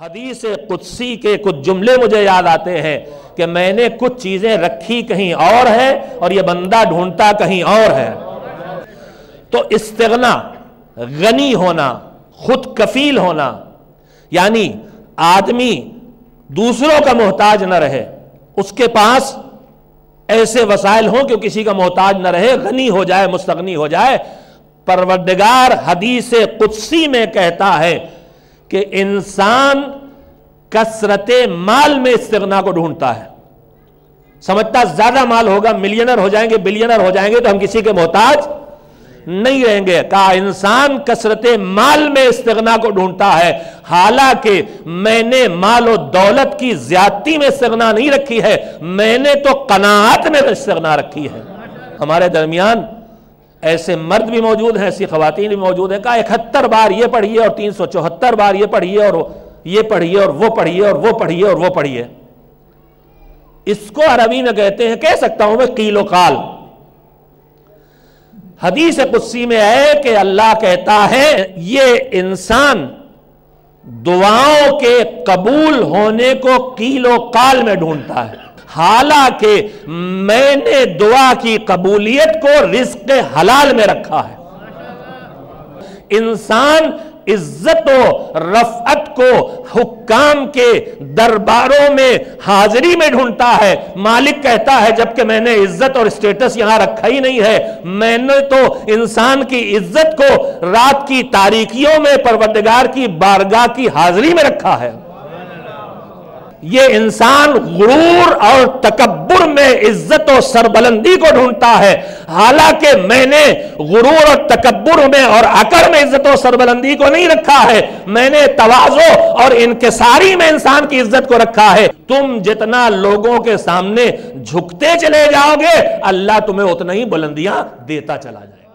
حدیث قدسی کے کچھ جملے مجھے یاد آتے ہیں کہ میں نے کچھ چیزیں رکھی کہیں اور ہے اور یہ بندہ ڈھونڈتا کہیں اور ہے۔ تو استغنا، غنی ہونا، خود کفیل ہونا یعنی آدمی دوسروں کا محتاج نہ رہے، اس کے پاس ایسے وسائل ہوں کہ کسی کا محتاج نہ رہے، غنی ہو جائے، مستغنی ہو جائے۔ پروردگار حدیث قدسی میں کہتا ہے کہ انسان کثرت مال میں استغنا کو ڈھونڈتا ہے۔ سمجھتا زیادہ مال ہوگا، ملینر ہو جائیں گے، بلینر ہو جائیں گے تو ہم کسی کے محتاج نہیں رہیں گے۔ کہا انسان کثرت مال میں استغنا کو ڈھونڈتا ہے۔ حالانکہ میں نے مال و دولت کی زیادتی میں استغنا نہیں رکھی ہے، میں نے تو قناعت میں استغنا رکھی ہے۔ ہمارے درمیان ایسے مرد بھی موجود ہیں، ایسی خواتین بھی موجود ہیں۔ کہا، اکہتر بار یہ پڑھیے اور تین سو چوہتر بار یہ پڑھیے اور یہ پڑھیے اور وہ پڑھیے اور وہ پڑھیے اور وہ پڑھیے۔ اس کو عربی میں کہتے ہیں، کہہ سکتا ہوں میں قیل و قال۔ حدیث قدسی میں ہے کہ اللہ کہتا ہے، یہ انسان دعاؤں کے قبول ہونے کو قیل و قال میں ڈھونڈتا ہے۔ حالانکہ میں نے دعا کی قبولیت کو رزق حلال میں رکھا ہے۔ انسان عزت و رفعت کو حکام کے درباروں میں حاضری میں ڈھونڈتا ہے۔ مالک کہتا ہے، جبکہ میں نے عزت اور اسٹیٹس یہاں رکھا ہی نہیں ہے۔ میں نے تو انسان کی عزت کو رات کی تاریکیوں میں، پروردگار کی بارگاہ کی حاضری میں رکھا ہے۔ یہ انسان غرور اور تکبر میں عزت و سربلندی کو ڈھونڈتا ہے۔ حالانکہ میں نے غرور اور تکبر میں اور اکڑ میں عزت و سربلندی کو نہیں رکھا ہے، میں نے توازو اور انکساری میں انسان کی عزت کو رکھا ہے۔ تم جتنا لوگوں کے سامنے جھکتے چلے جاؤ گے، اللہ تمہیں اتنا ہی بلندیاں دیتا چلا جائے